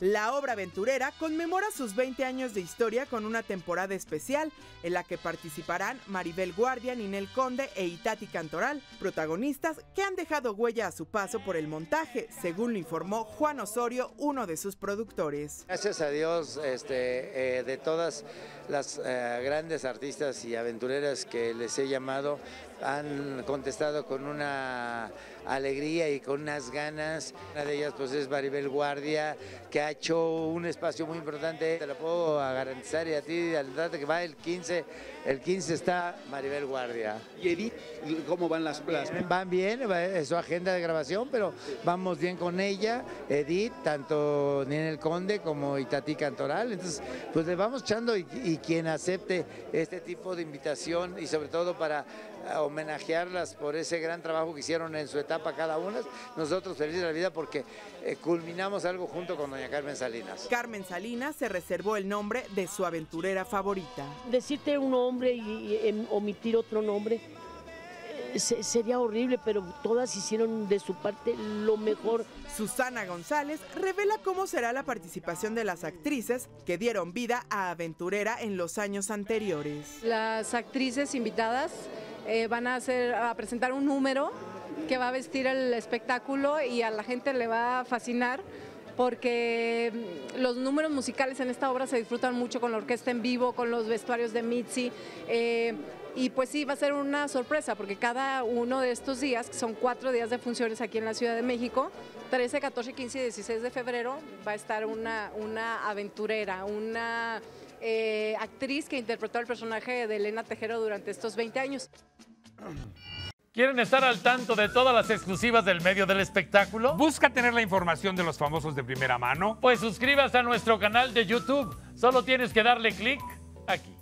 La obra aventurera conmemora sus 20 años de historia con una temporada especial en la que participarán Maribel Guardia, Ninel Conde e Itati Cantoral, protagonistas que han dejado huella a su paso por el montaje, según lo informó Juan Osorio, uno de sus productores. Gracias a Dios, este, eh, de todas las eh, grandes artistas y aventureras que les he llamado, han contestado con una alegría y con unas ganas. Una de ellas pues es Maribel Guardia, que ha hecho un espacio muy importante. Te lo puedo garantizar y a ti, al rato que va el 15, el 15 está Maribel Guardia. ¿Y Edith? ¿Cómo van las clases? Van bien, es su agenda de grabación, pero vamos bien con ella. Edith, tanto Ninel Conde como Itatí Cantoral. Entonces, pues le vamos echando y, y quien acepte este tipo de invitación y sobre todo para homenajearlas por ese gran trabajo que hicieron en su etapa cada una. Nosotros felices de la vida porque eh, culminamos algo junto con doña Carmen Salinas. Carmen Salinas se reservó el nombre de su aventurera favorita. Decirte un nombre y, em, omitir otro nombre eh, sería horrible, pero todas hicieron de su parte lo mejor. Susana González revela cómo será la participación de las actrices que dieron vida a Aventurera en los años anteriores. Las actrices invitadas eh, van a, hacer, a presentar un número que va a vestir el espectáculo y a la gente le va a fascinar porque mm, los números musicales en esta obra se disfrutan mucho con la orquesta en vivo, con los vestuarios de Mitzi. Eh, y pues sí, va a ser una sorpresa porque cada uno de estos días, que son cuatro días de funciones aquí en la Ciudad de México, 13, 14, 15 y 16 de febrero, va a estar una, una aventurera, una eh, actriz que interpretó el personaje de Elena Tejero durante estos 20 años. ¿Quieren estar al tanto de todas las exclusivas del medio del espectáculo? ¿Busca tener la información de los famosos de primera mano? Pues suscríbase a nuestro canal de YouTube. Solo tienes que darle clic aquí.